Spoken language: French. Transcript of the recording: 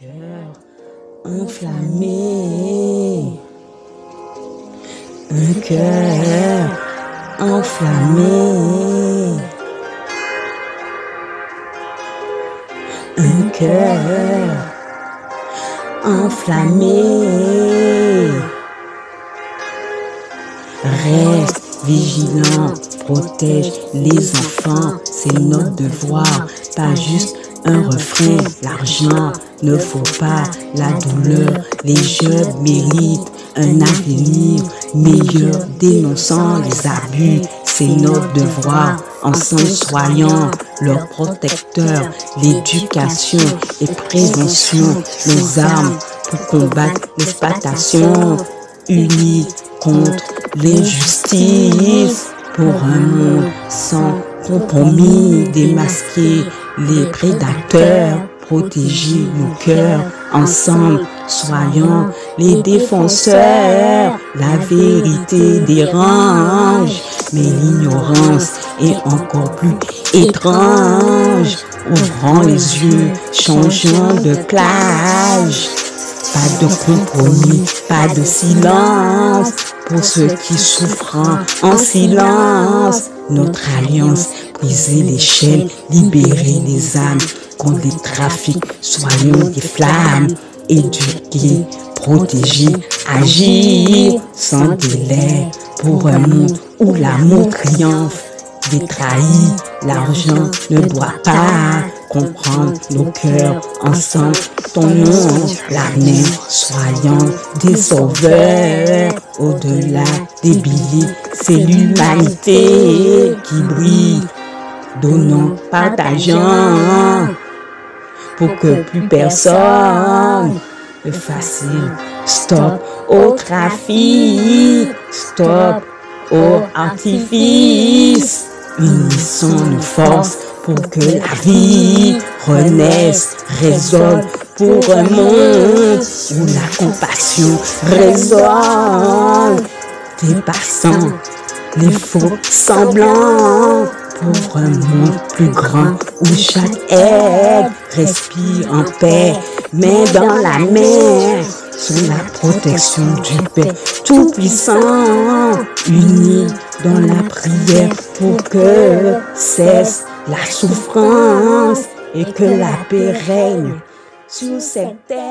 cœur enflammé. Un cœur enflammé. Un cœur enflammé. Reste vigilant, protège les enfants, c'est notre devoir, pas juste un refrain, l'argent ne faut pas, la douleur, les jeunes méritent un avenir meilleur, dénonçant les abus, c'est notre devoir, ensemble soyons leurs protecteurs, l'éducation et prévention, les armes pour combattre l'exploitation, unis contre l'injustice, pour un monde sans compromis, démasquer les prédateurs, protéger nos cœurs ensemble. Soyons les défenseurs. La vérité dérange, mais l'ignorance est encore plus étrange. Ouvrons les yeux, changeons de plage. Pas de compromis, pas de silence pour ceux qui souffrent en silence. Notre alliance, briser les chaînes, libérer les âmes contre les trafics, soyons des flammes, éduquer, protéger, agir sans délai pour un monde où l'amour triomphe. Des trahis, l'argent ne doit pas comprendre nos cœurs ensemble. Ton nom, l'avenir, soyons des sauveurs. Au-delà des billets, c'est l'humanité qui brille. Donnons, partageons pour que plus personne ne facile. Stop au trafic, stop au artifice. Unissons nos forces pour que la vie renaisse, résonne pour un monde où la compassion résonne, dépassant les faux semblants pour un monde plus grand où chaque être respire en paix, mais dans la mer, sous la protection du Père Tout-Puissant, unis dans la prière pour que cesse la souffrance et que la paix règne sur cette terre.